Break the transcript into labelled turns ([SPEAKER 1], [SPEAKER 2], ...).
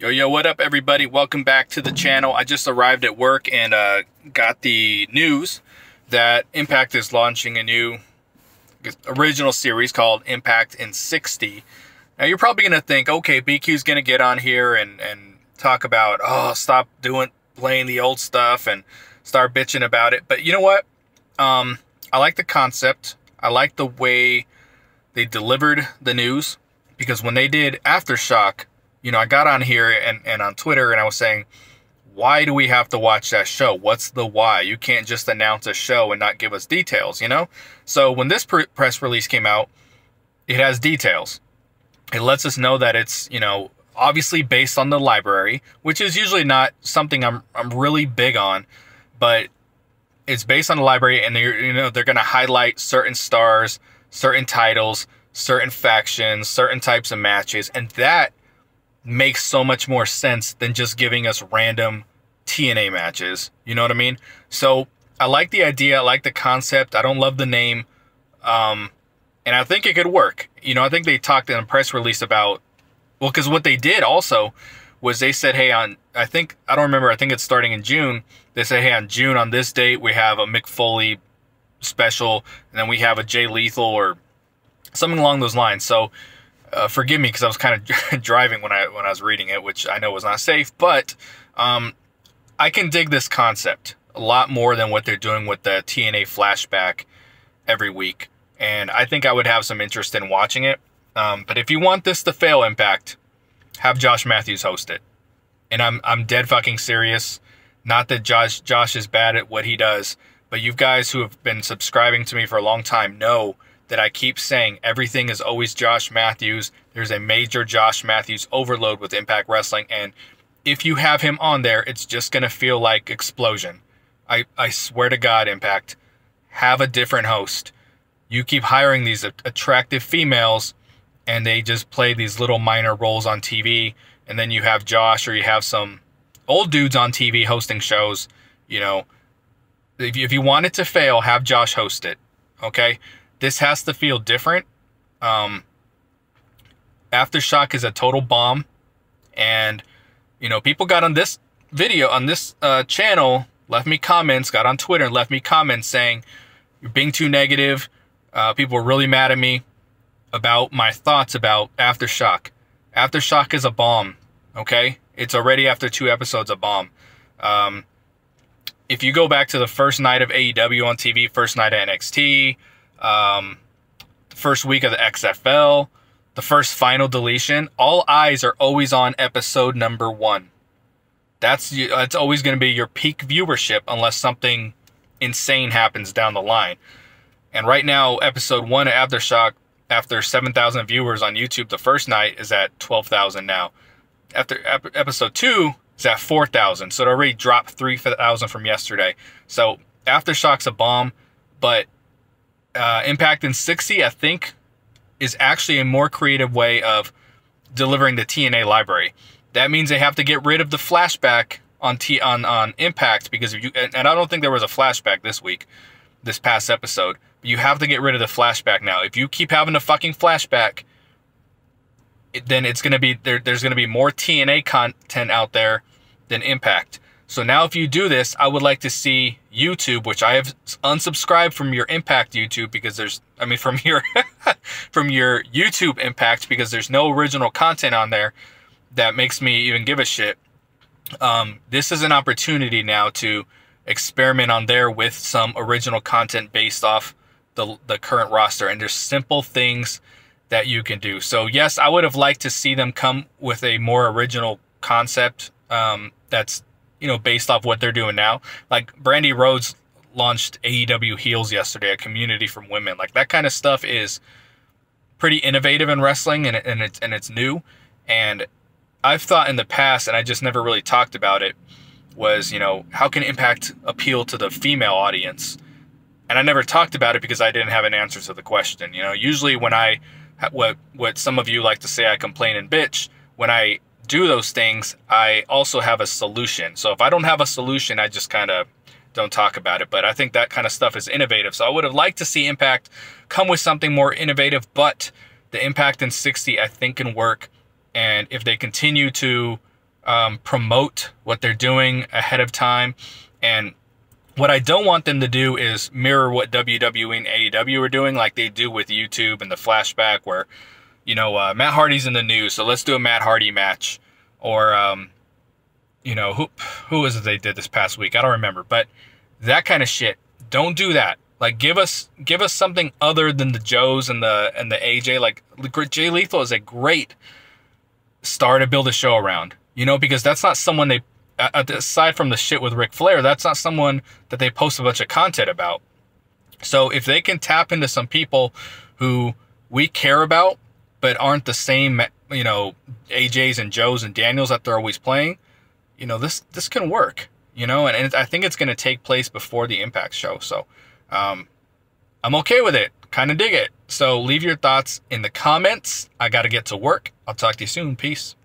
[SPEAKER 1] Yo, yo, what up, everybody? Welcome back to the channel. I just arrived at work and uh, got the news that Impact is launching a new original series called Impact in 60. Now, you're probably going to think, okay, BQ's going to get on here and, and talk about, oh, stop doing, playing the old stuff and start bitching about it. But you know what? Um, I like the concept. I like the way they delivered the news because when they did Aftershock, you know, I got on here and, and on Twitter and I was saying, why do we have to watch that show? What's the why? You can't just announce a show and not give us details, you know? So when this press release came out, it has details. It lets us know that it's, you know, obviously based on the library, which is usually not something I'm I'm really big on, but it's based on the library and they're you know they're going to highlight certain stars, certain titles, certain factions, certain types of matches, and that makes so much more sense than just giving us random TNA matches. You know what I mean? So I like the idea. I like the concept. I don't love the name. Um, and I think it could work. You know, I think they talked in a press release about, well, because what they did also was they said, hey, on, I think, I don't remember, I think it's starting in June. They say, hey, on June, on this date, we have a Mick Foley special, and then we have a Jay Lethal or something along those lines. So uh, forgive me because I was kind of driving when I when I was reading it, which I know was not safe. But um, I can dig this concept a lot more than what they're doing with the TNA flashback every week, and I think I would have some interest in watching it. Um, but if you want this to fail, Impact, have Josh Mathews host it. And I'm I'm dead fucking serious. Not that Josh Josh is bad at what he does, but you guys who have been subscribing to me for a long time know that I keep saying everything is always Josh Mathews. There's a major Josh Mathews overload with Impact Wrestling. And if you have him on there, it's just going to feel like Xplosion. I, I swear to God, Impact, have a different host. You keep hiring these attractive females and they just play these little minor roles on TV. And then you have Josh or you have some old dudes on TV hosting shows. You know, if you, if you want it to fail, have Josh host it. Okay? This has to feel different. Um, Aftershock is a total bomb. And, you know, people got on this video, on this uh, channel, left me comments, got on Twitter and left me comments saying, you're being too negative. Uh, people were really mad at me about my thoughts about Aftershock. Aftershock is a bomb, okay? It's already after two episodes a bomb. Um, if you go back to the first night of AEW on TV, first night of NXT, um, the first week of the XFL, the first final deletion, all eyes are always on episode number one. That's that's always going to be your peak viewership unless something insane happens down the line. And right now, episode one of Aftershock, after 7,000 viewers on YouTube the first night, is at 12,000 now. After ep- episode two is at 4,000. So it already dropped 3,000 from yesterday. So Aftershock's a bomb, but uh, Impact in 60, I think, is actually a more creative way of delivering the TNA library. That means they have to get rid of the flashback on T on on Impact because if you and, and I don't think there was a flashback this week, this past episode. But you have to get rid of the flashback now. If you keep having a fucking flashback, it, then it's gonna be there. There's gonna be more TNA content out there than Impact. So now if you do this, I would like to see YouTube, which I have unsubscribed from your Impact YouTube because there's, I mean, from your, from your YouTube Impact because there's no original content on there that makes me even give a shit. Um, this is an opportunity now to experiment on there with some original content based off the, the current roster. And there's simple things that you can do. So yes, I would have liked to see them come with a more original concept um, that's you know, based off what they're doing now. Like Brandi Rhodes launched AEW Heels yesterday, a community from women. Like that kind of stuff is pretty innovative in wrestling and, and it's and it's new. And I've thought in the past, and I just never really talked about it, was you know how can Impact appeal to the female audience? And I never talked about it because I didn't have an answer to the question. You know, usually when I what what some of you like to say, I complain and bitch. When I do those things, I also have a solution. So if I don't have a solution, I just kind of don't talk about it. But I think that kind of stuff is innovative. So I would have liked to see Impact come with something more innovative, but the Impact in 60 I think can work. And if they continue to um, promote what they're doing ahead of time. And what I don't want them to do is mirror what WWE and AEW are doing, like they do with YouTube and the flashback, where you know uh, Matt Hardy's in the news, so let's do a Matt Hardy match, or um, you know who who is it they did this past week? I don't remember, but that kind of shit. Don't do that. Like give us give us something other than the Joes and the and the AJ. Like Jay Lethal is a great star to build a show around. You know because that's not someone they aside from the shit with Ric Flair, that's not someone that they post a bunch of content about. So if they can tap into some people who we care about, but aren't the same, you know, AJs and Joes and Daniels that they're always playing, you know, this this can work, you know, and, and I think it's going to take place before the Impact show. So um, I'm okay with it. Kind of dig it. So leave your thoughts in the comments. I got to get to work. I'll talk to you soon. Peace.